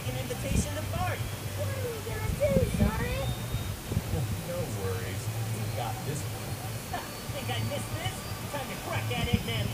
like an invitation to party. What are we gonna do, Sonic? no worries. We got this one. Think I missed this? Time to crack that Eggman